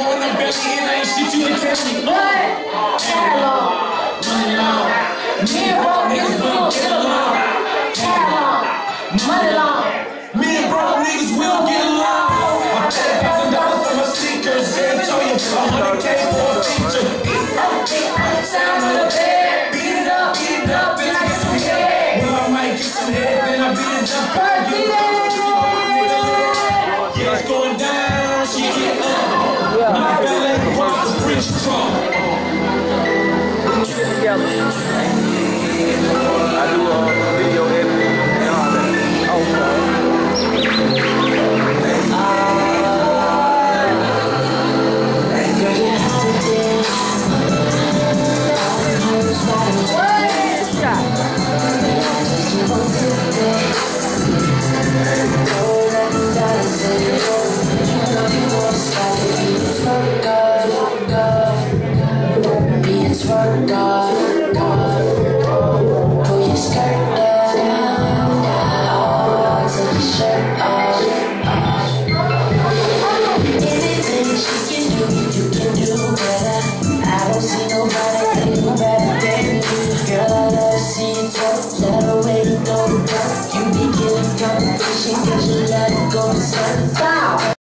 On the belly and ain't shit you can tell me. What? Catalog. Money long. Me and broke niggas will get along. Catalog. Money long. Me and broke niggas will get along. I paid a thousand dollars for my sneakers. Told you a hundred K for a feature. Eat up, eat up, of the bed. Beat it up, beat it up, and I get some head. Well, I might get some head, then I beat it up. Wants skirt. Pull your skirt down. Take your shirt off, can do, you can do better. I don't see nobody better than you. Girl, you the you let go berserk.